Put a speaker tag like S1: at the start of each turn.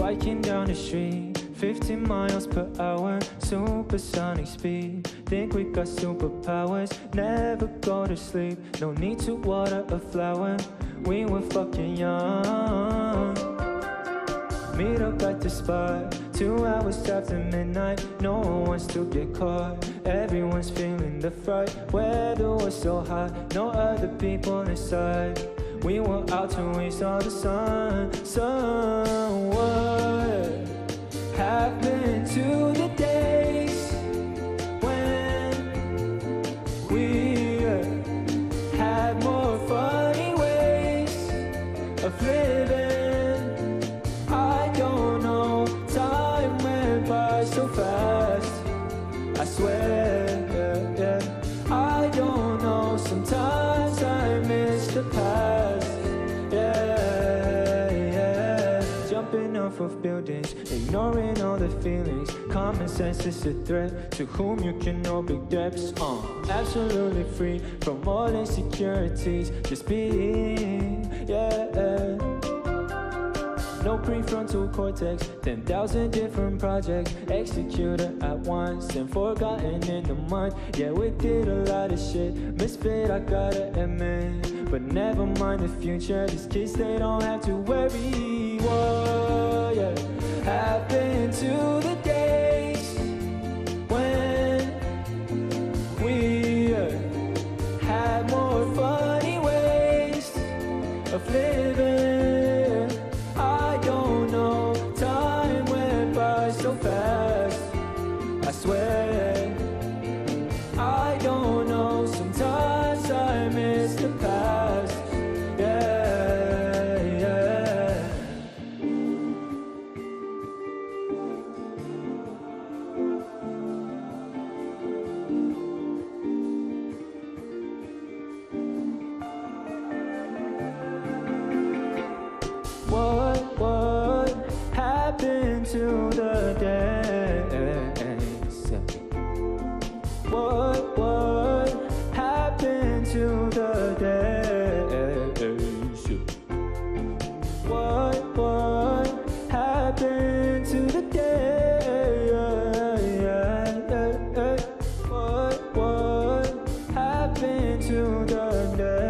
S1: Biking down the street, 15 miles per hour, supersonic speed. Think we got superpowers, never go to sleep. No need to water a flower, we were fucking young. Meet up at the spot, two hours after midnight. No one wants to get caught, everyone's feeling the fright. Weather was so hot, no other people inside. We were out till we saw the sun, sun. What happened to the days when we had more funny ways of living? I don't know, time went by so fast. I swear, Of buildings, ignoring all the feelings. Common sense is a threat to whom you can know big depths. Uh, absolutely free from all insecurities. Just being, yeah. No prefrontal cortex, 10,000 different projects executed at once and forgotten in the month. Yeah, we did a lot of shit, misfit, I gotta admit. But never mind the future, these kids, they don't have to worry. What yeah, happened to the days when we had more funny ways of living. into the dance. What, what happened to the dance? What, what happened to the dance? What, what happened to the dance?